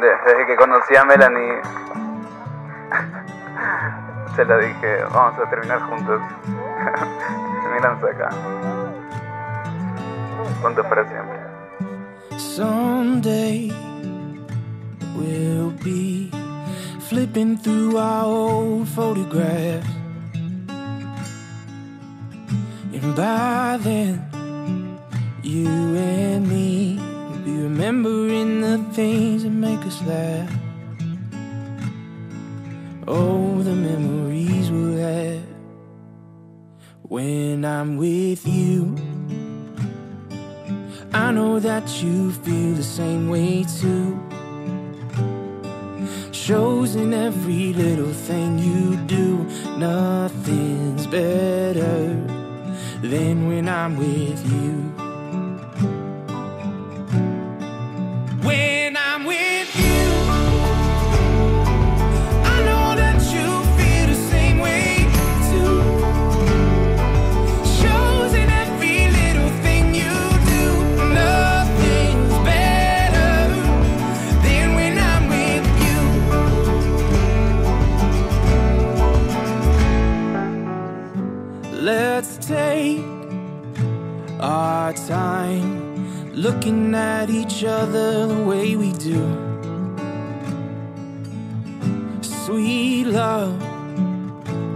Desde que conocí a Melanie, se lo dije, vamos a terminar juntos. Miran acá. Juntos para siempre. Someday we'll be flipping through our old photographs. And by then, you remembering the things that make us laugh. Oh, the memories we'll have when I'm with you. I know that you feel the same way too. Shows in every little thing you do. Nothing's better than when I'm with you. Our time looking at each other the way we do. Sweet love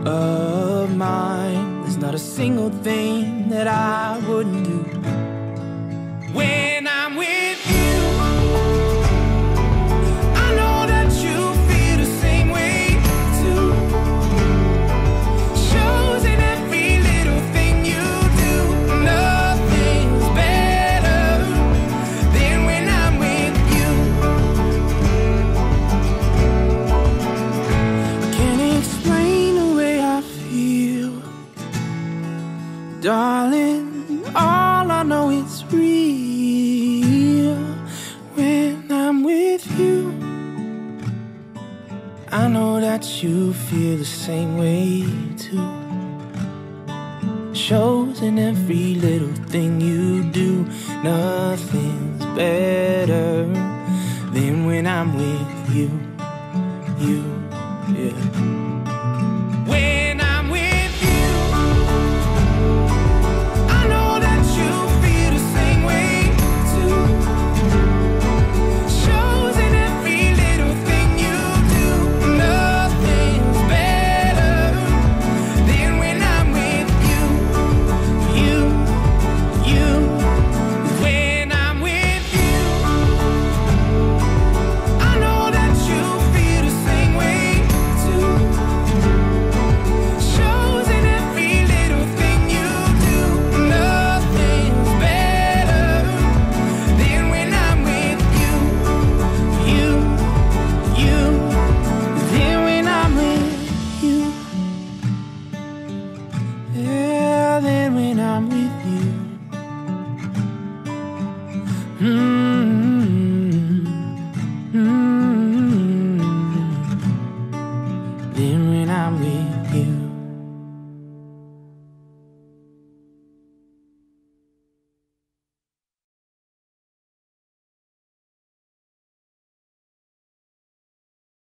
of mine. There's not a single thing that I wouldn't do. When darling. All I know is real when I'm with you. I know that you feel the same way too. Shows in every little thing you do. Nothing's better than when I'm with you. Mm-hmm. Mm-hmm. Then when I'm with you.